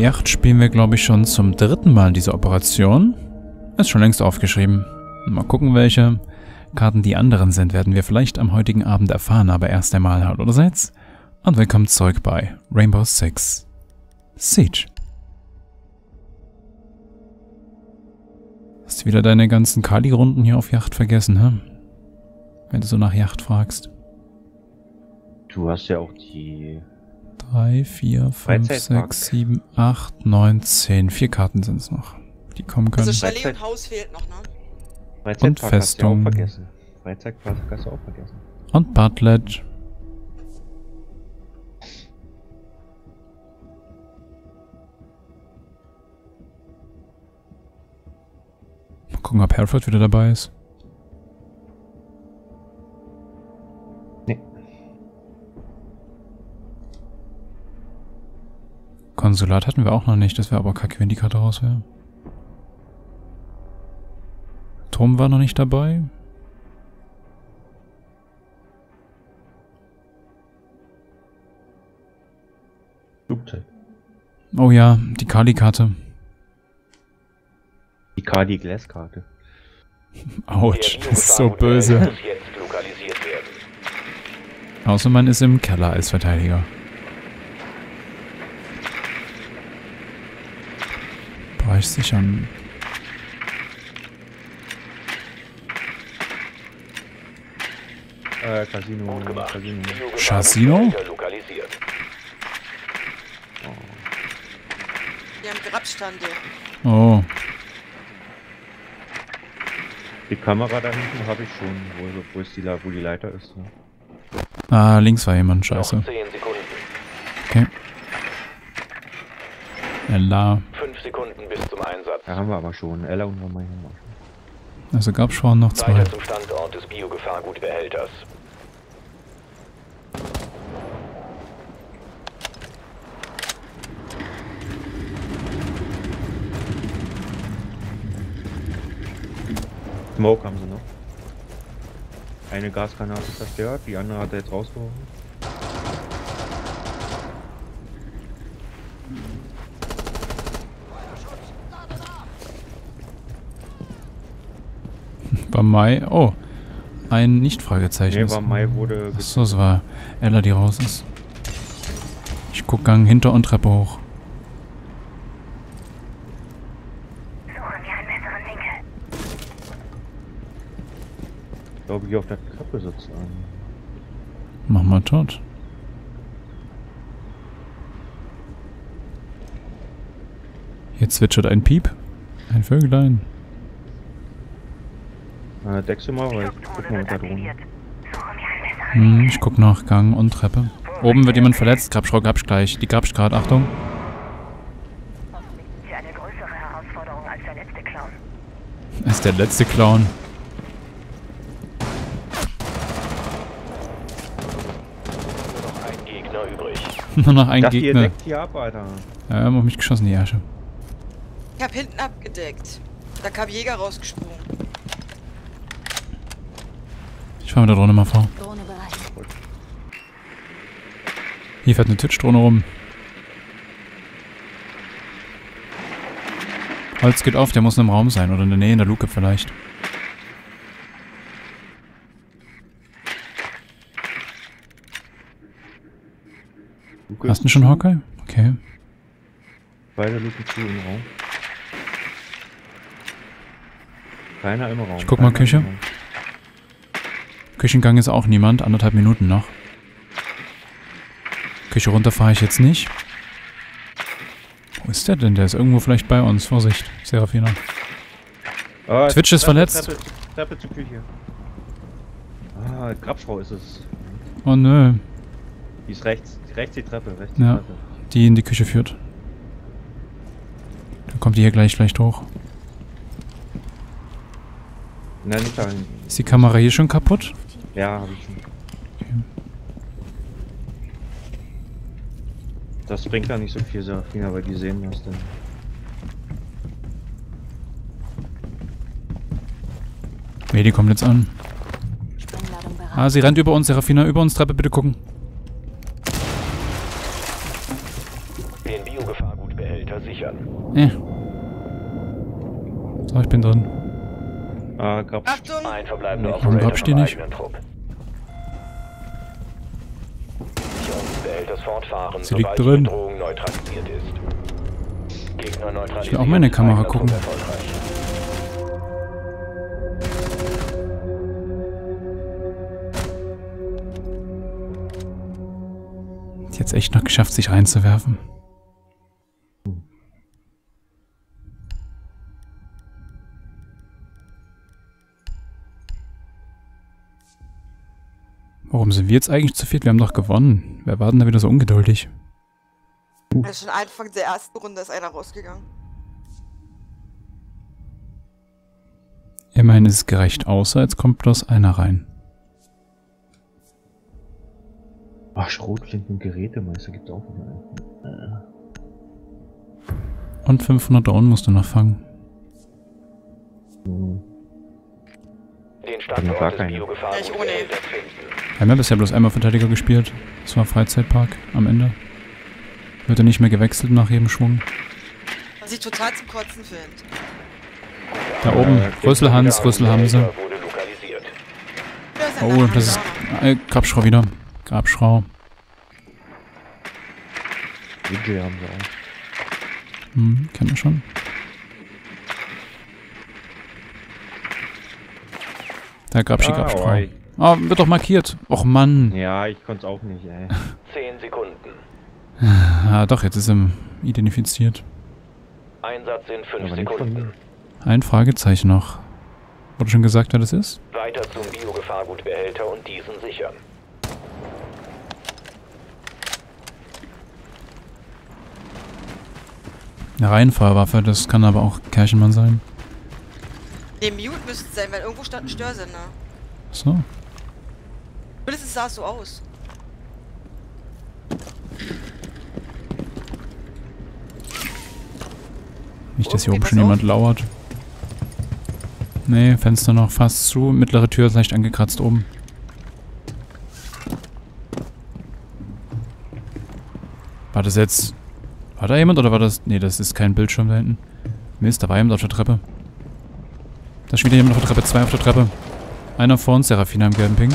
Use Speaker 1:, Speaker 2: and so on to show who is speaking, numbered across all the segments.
Speaker 1: Yacht spielen wir, glaube ich, schon zum dritten Mal diese Operation. Ist schon längst aufgeschrieben. Mal gucken, welche Karten die anderen sind, werden wir vielleicht am heutigen Abend erfahren, aber erst einmal hallo allerseits und willkommen zurück bei Rainbow Six Siege. Hast du wieder deine ganzen Kali-Runden hier auf Yacht vergessen, hä? Wenn du so nach Yacht fragst.
Speaker 2: Du hast ja auch die
Speaker 1: 3, 4, 5, 6, 7, 8, 9, 10. Vier Karten sind es noch. Die kommen können.
Speaker 3: Also Chalet und Haus fehlt noch, ne?
Speaker 1: Freizeitpark hast du auch
Speaker 2: vergessen. Freizeitpark hast du auch vergessen.
Speaker 1: Und Bartlett. Mal gucken, ob Hereford wieder dabei ist. Konsulat hatten wir auch noch nicht. Das wäre aber kacke, wenn die Karte raus wäre. Tom war noch nicht dabei.
Speaker 2: Flugzeug.
Speaker 1: Oh ja, die Kali-Karte.
Speaker 2: Die Kali-Glass-Karte.
Speaker 1: Autsch, das ist so böse. Außer man ist im Keller als Verteidiger. Bereich sich an.
Speaker 2: Äh, Casino. Casino.
Speaker 1: Casino?
Speaker 3: Wir haben Grabstande.
Speaker 1: Oh.
Speaker 2: Die Kamera da hinten habe ich schon, wo, wo, ist die, wo die Leiter ist. Ne?
Speaker 1: Ah, links war jemand, scheiße. Okay. Ella.
Speaker 4: Fünf Sekunden bis zum Einsatz.
Speaker 2: Da haben wir aber schon. Ella und Mama haben wir
Speaker 1: schon. Also gab's schon noch zwei.
Speaker 4: Weiter zum Standort des Biogefahrgutbehälters.
Speaker 2: Smoke haben sie noch. Eine Gasgranate zerstört, die andere hat er jetzt rausgehoben.
Speaker 1: War Mai. Oh. Ein Nicht-Fragezeichen.
Speaker 2: Nee, war Mai wurde.
Speaker 1: Achso, es war Ella, die raus ist. Ich guck Gang hinter und Treppe hoch.
Speaker 2: glaube ich, auf der Treppe sitzen.
Speaker 1: Mach mal tot. Hier zwitschert ein Piep. Ein Vögelein.
Speaker 2: Äh, deckst du mal, weil ich guck mal mit der Drohne.
Speaker 1: Hm, ich guck nach Gang und Treppe. Oben wird jemand verletzt. Grabschrau, grabsch gleich. Die grabsch gerade. Achtung. Ist der letzte Clown. Nur noch ein
Speaker 2: Gegner.
Speaker 1: Ihr
Speaker 2: deckt hier ab, Alter.
Speaker 1: Ja, mach mich geschossen, die Asche.
Speaker 3: Ich hab hinten abgedeckt. Da kam Jäger rausgesprungen.
Speaker 1: Ich fahr mit der Drohne mal vor. Hier fährt eine Twitch-Drohne rum. Holz geht auf, der muss in einem Raum sein oder in der Nähe in der Luke vielleicht. Luke Hast du schon Hawkeye? Okay.
Speaker 2: Beide Luken zu im Raum. Keiner im Raum.
Speaker 1: Ich guck mal Küche. Küchengang ist auch niemand. Anderthalb Minuten noch. Küche runter fahre ich jetzt nicht. Wo ist der denn? Der ist irgendwo vielleicht bei uns. Vorsicht, Serafina. Oh, Twitch ist Treppe, verletzt.
Speaker 2: Treppe, Treppe zur Küche. Ah, Grabschrau ist es.
Speaker 1: Oh nö.
Speaker 2: Die ist rechts. Rechts die Treppe, rechts die
Speaker 1: ja,
Speaker 2: Treppe.
Speaker 1: Die in die Küche führt. Dann kommt die hier gleich vielleicht hoch.
Speaker 2: Nein, nicht dahin.
Speaker 1: Ist die Kamera hier schon kaputt?
Speaker 2: Ja, habe ich schon. Das bringt ja nicht so viel, Serafina, weil die sehen das denn.
Speaker 1: Nee, die kommt jetzt an. Ah, sie rennt über uns, Serafina, über uns, Treppe bitte gucken. Äh. So, ich bin drin.
Speaker 2: Ah, Grab.
Speaker 3: Achtung!
Speaker 4: Ein verbleibender
Speaker 1: Warum
Speaker 4: Operator
Speaker 1: du
Speaker 4: vom
Speaker 1: nicht? Sie liegt
Speaker 4: die
Speaker 1: drin.
Speaker 4: Bedrohung neutralisiert ist. Gegner neutralisiert.
Speaker 1: Ich will auch meine Kamera gucken. Hat jetzt echt noch geschafft, sich reinzuwerfen. Warum sind wir jetzt eigentlich zu viert? Wir haben doch gewonnen. Wer war denn da wieder so ungeduldig?
Speaker 3: Also schon Anfang der ersten Runde ist einer rausgegangen.
Speaker 1: Immerhin ist es gerecht, außer jetzt kommt bloß einer rein.
Speaker 2: Ach, Schrotflinten Gerätemeister gibt auch wieder einen.
Speaker 1: Und 500 Drohnen musst du noch fangen.
Speaker 2: Hm.
Speaker 4: Den
Speaker 2: gar
Speaker 4: Standort des.
Speaker 3: Ja, ich ohne.
Speaker 1: Wir haben ja bisher bloß einmal Verteidiger gespielt. Das war Freizeitpark am Ende. Wird er nicht mehr gewechselt nach jedem Schwung.
Speaker 3: Was ich total zum Kotzen finde.
Speaker 1: Da oben,
Speaker 2: Äh,
Speaker 1: Rüsselhans, Rüsselhamse.
Speaker 3: Ist ein
Speaker 1: Oh, das ist äh, Grabschrau wieder. Grabschrau.
Speaker 2: Vigil haben sie auch.
Speaker 1: Hm, kennen wir schon. Da Grabschi,
Speaker 2: Ah,
Speaker 1: Grabschrau. Ah, wird doch markiert. Och Mann.
Speaker 2: Ja, ich konnte es auch nicht, ey.
Speaker 4: Zehn Sekunden.
Speaker 1: Ah, doch, jetzt ist er identifiziert.
Speaker 4: Einsatz in fünf Sekunden.
Speaker 1: Ein Fragezeichen noch. Wurde schon gesagt, wer das ist?
Speaker 4: Weiter zum Biogefahrgutbehälter und diesen sichern.
Speaker 1: Eine Reihenfeuerwaffe, das kann aber auch Kerchenmann sein.
Speaker 3: Nee, Mute müsste es sein, weil irgendwo stand ein Störsender.
Speaker 1: So.
Speaker 3: Mindestens sah es so aus.
Speaker 1: Nicht, dass hier oben schon
Speaker 3: auf.
Speaker 1: jemand lauert. Nee, Fenster noch fast zu. Mittlere Tür ist leicht angekratzt oben. War das jetzt... War da jemand oder war das... Nee, das ist kein Bildschirm da hinten. Mist, da war jemand auf der Treppe. Da ist wieder jemand auf der Treppe. Zwei auf der Treppe. Einer vor uns, Serafina im gelben Ping.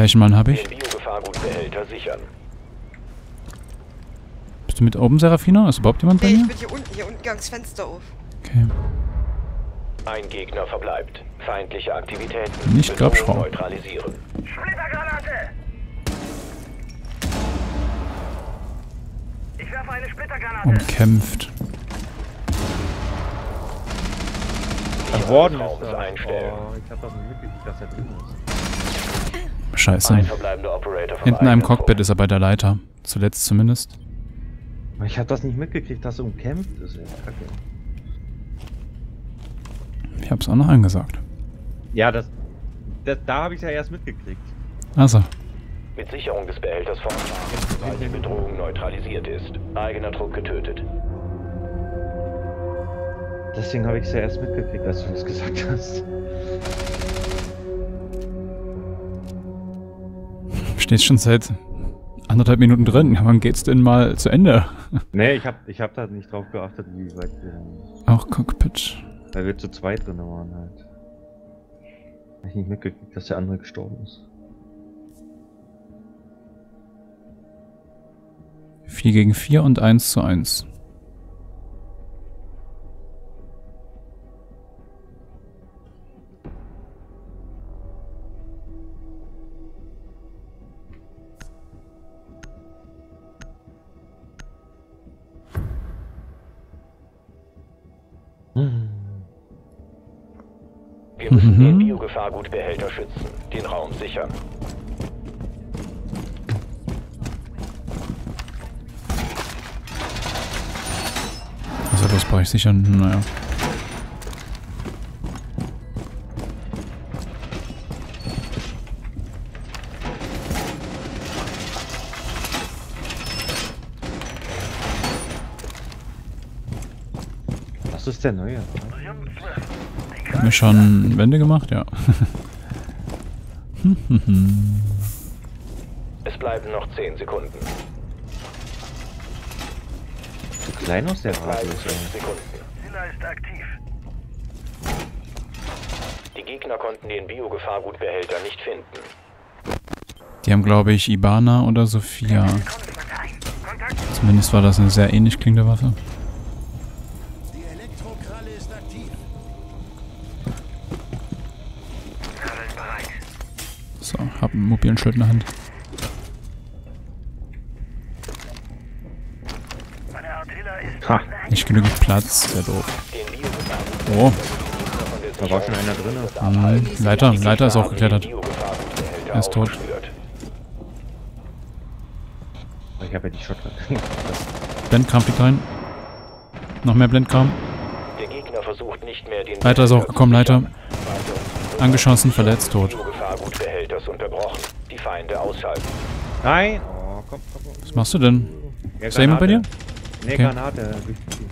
Speaker 1: Kirchenmann habe ich. Bist du mit oben, Serafina? Ist überhaupt jemand bei
Speaker 3: Nee, ich
Speaker 1: mir?
Speaker 3: bin hier unten. Hier unten ging das Fenster auf.
Speaker 1: Okay.
Speaker 4: Ein Gegner verbleibt. Feindliche Aktivitäten.
Speaker 1: Nicht
Speaker 4: Bedrohung
Speaker 1: Grabschrau.
Speaker 4: neutralisieren.
Speaker 5: Splittergranate! Ich werfe eine Splittergranate.
Speaker 1: Umkämpft.
Speaker 2: Am Worden
Speaker 4: Raums
Speaker 2: ist er.
Speaker 4: einstellen.
Speaker 2: Oh, ich hab das nicht mitgekriegt, dass er drin ist.
Speaker 1: Scheiße. Hinten in einem Cockpit ist er bei der Leiter. Zuletzt zumindest.
Speaker 2: Ich hab das nicht mitgekriegt, dass er umkämpft ist, ey. Kacke.
Speaker 1: Ich hab's auch noch angesagt.
Speaker 2: Ja, das, das da habe ich ja erst mitgekriegt.
Speaker 1: Also,
Speaker 4: Mit Sicherung des Behälters sobald die Bedrohung neutralisiert ist. Eigener Trupp getötet.
Speaker 2: Deswegen habe ich es ja erst mitgekriegt, als du das gesagt hast.
Speaker 1: Stehst schon seit anderthalb Minuten drin. Wann geht's denn mal zu Ende?
Speaker 2: Nee, ich hab, ich hab da nicht drauf geachtet, wie weit wir,
Speaker 1: Auch Cockpit.
Speaker 2: weil wir zu zweit drin waren halt. Hab ich nicht mitgekriegt, dass der andere gestorben ist.
Speaker 1: 4 gegen 4 und 1 zu 1.
Speaker 4: Wir müssen
Speaker 1: Mhm.
Speaker 4: den Biogefahrgutbehälter schützen. Den Raum sichern.
Speaker 1: Also das brauche ich sicher. Naja.
Speaker 2: Das ist der neue. oder?
Speaker 1: Haben wir schon Wände gemacht? Ja.
Speaker 4: Es bleiben noch 10 Sekunden.
Speaker 2: Zu klein aus der Radius,
Speaker 4: 5
Speaker 2: ey.
Speaker 4: Sekunden.
Speaker 5: Ziller ist aktiv.
Speaker 4: Die Gegner konnten den Biogefahrgutbehälter nicht finden.
Speaker 1: Die haben, glaube ich, Ibana oder Sophia. Zumindest war das eine sehr ähnlich klingende Waffe. Einen mobilen Schild in der Hand.
Speaker 2: Ha,
Speaker 1: Nicht genügend Platz, sehr doof. Oh,
Speaker 2: da war schon einer drin.
Speaker 1: mhm. Leiter, Leiter ist auch geklettert. Er ist tot.
Speaker 2: Ich habe ja die Shotgun.
Speaker 1: Blendkram fliegt rein. Noch mehr Blendkram. Leiter ist auch gekommen, Leiter. Angeschossen, verletzt, tot.
Speaker 4: Biogefahrgutbehälters unterbrochen. Die Feinde ausschalten.
Speaker 2: Nein! Oh, komm, komm, komm.
Speaker 1: Was machst du denn?
Speaker 2: Ja,
Speaker 1: Ist da jemand bei dir?
Speaker 2: Nee,
Speaker 1: Okay.
Speaker 2: Granate.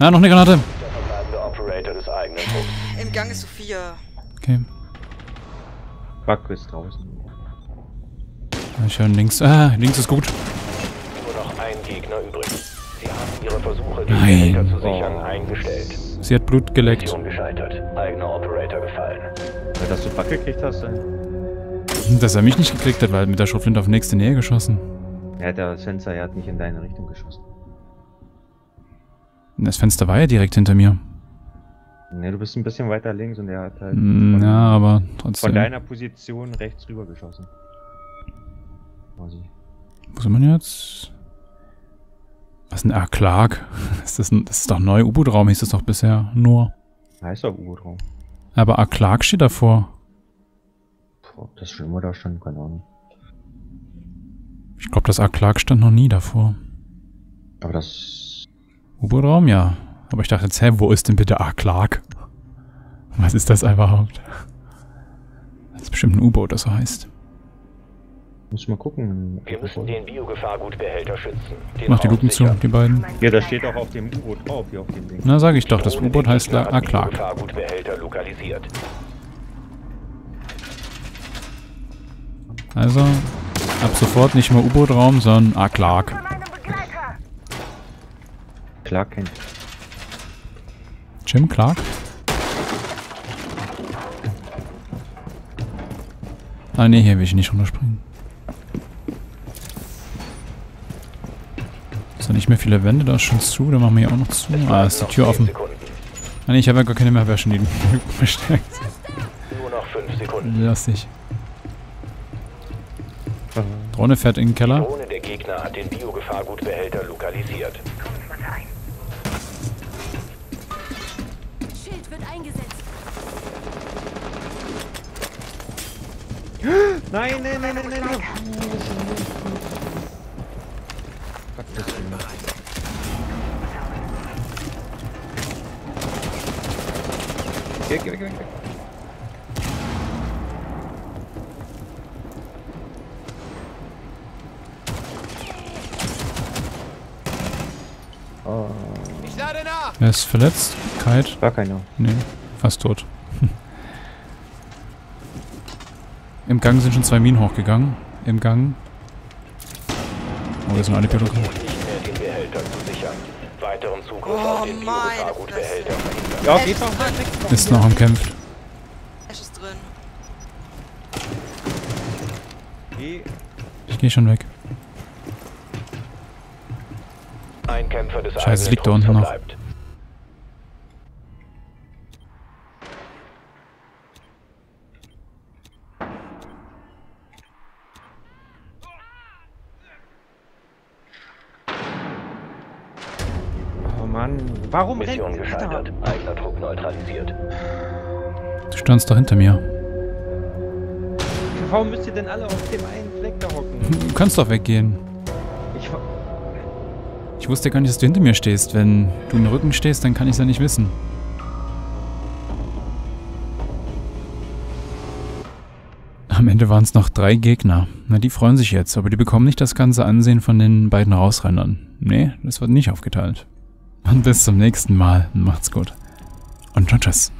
Speaker 1: Ah, noch eine Granate.
Speaker 3: Im Gang ist Sophia.
Speaker 1: Okay.
Speaker 2: Buck ist draußen.
Speaker 1: Ich höre links. Ah, links ist gut.
Speaker 4: Nur noch ein Gegner übrig. Sie haben ihre Versuche, den
Speaker 1: Nein.
Speaker 4: Zu sichern,
Speaker 2: Oh.
Speaker 4: eingestellt.
Speaker 1: Sie hat Blut geleckt.
Speaker 4: Gescheitert. Eigener Operator gefallen.
Speaker 2: Weil dass du Buck gekriegt hast, ey.
Speaker 1: Dass er mich nicht gekriegt hat, weil mit der Schrotflinte auf nächste Nähe geschossen.
Speaker 2: Ja, der Sensor, er hat nicht in deine Richtung geschossen.
Speaker 1: Das Fenster war ja direkt hinter mir.
Speaker 2: Ne, du bist ein bisschen weiter links und er hat halt
Speaker 1: Mm,
Speaker 2: von,
Speaker 1: Ja, aber
Speaker 2: von
Speaker 1: trotzdem.
Speaker 2: deiner Position rechts rüber geschossen. Quasi.
Speaker 1: Wo sind wir jetzt? Was ist ein Ah, Clark? Ist das, ein, das ist doch neu. U-Boot-Raum hieß das doch bisher nur.
Speaker 2: Heißt doch U-Boot-Raum.
Speaker 1: Aber A. Clark steht davor.
Speaker 2: Ob das schon immer da stand, keine Ahnung.
Speaker 1: Ich glaube, das A. Clark stand noch nie davor.
Speaker 2: Aber das.
Speaker 1: U-Boot-Raum, ja. Aber ich dachte jetzt, hä, wo ist denn bitte A. Clark? Was ist das überhaupt? Das ist bestimmt ein U-Boot, das so heißt.
Speaker 2: Muss mal gucken.
Speaker 4: Wir müssen den Biogefahrgutbehälter schützen. Den
Speaker 1: Mach die Luken zu, die beiden.
Speaker 2: Ja, das steht auch auf dem U-Boot drauf, hier auf dem Ding.
Speaker 1: Na, sag ich doch, das U-Boot heißt
Speaker 4: Gegner
Speaker 1: A.
Speaker 4: hat
Speaker 1: Clark.
Speaker 4: Biogefahrgutbehälter lokalisiert.
Speaker 1: Also, ab sofort nicht mehr U-Boot-Raum, sondern A. Clark.
Speaker 2: Klar kennt.
Speaker 1: Jim Clark? Ah, nee, hier will ich nicht runterspringen. Ist da nicht mehr viele Wände, da ist schon zu, dann machen wir hier auch noch zu. Ah, ist die Tür
Speaker 4: 10
Speaker 1: offen. Ah, nee, ich habe ja gar keine mehr Wäschen, die verstärkt
Speaker 4: Nur noch 5 Sekunden.
Speaker 1: sind. Lastig. Drohne fährt in den
Speaker 4: Die
Speaker 1: Keller.
Speaker 4: Drohne der Gegner hat den Biogefahrgutbehälter lokalisiert.
Speaker 6: Schild wird eingesetzt.
Speaker 2: Nein, nein, nein, nein, nein, nein. Oh,
Speaker 1: Wer ist verletzt? Kite?
Speaker 2: war keiner.
Speaker 1: Nee, fast tot. Im Gang sind schon zwei Minen hochgegangen. Im Gang. Oh, das sind alle Piloten.
Speaker 3: Oh,
Speaker 4: verhindern.
Speaker 2: Ja, geht
Speaker 3: ist
Speaker 2: doch.
Speaker 1: Ist noch am Kämpfen.
Speaker 3: Ash ist drin.
Speaker 2: Geh.
Speaker 1: Ich gehe schon weg.
Speaker 4: Ein Kämpfer des
Speaker 1: Scheiße, es liegt da unten noch.
Speaker 2: Oh Mann, warum
Speaker 4: Mission
Speaker 2: rennt
Speaker 4: gescheitert. Eigener Trupp neutralisiert.
Speaker 1: Du standst doch hinter mir.
Speaker 2: Warum müsst ihr denn alle auf dem einen Fleck da hocken?
Speaker 1: Du kannst doch weggehen.
Speaker 2: Ich
Speaker 1: wusste gar nicht, dass du hinter mir stehst. Wenn du im Rücken stehst, dann kann ich es ja nicht wissen. Am Ende waren es noch drei Gegner. Na, die freuen sich jetzt, aber die bekommen nicht das ganze Ansehen von den beiden Rausrennern. Nee, das wird nicht aufgeteilt. Und bis zum nächsten Mal. Macht's gut. Und tschüss.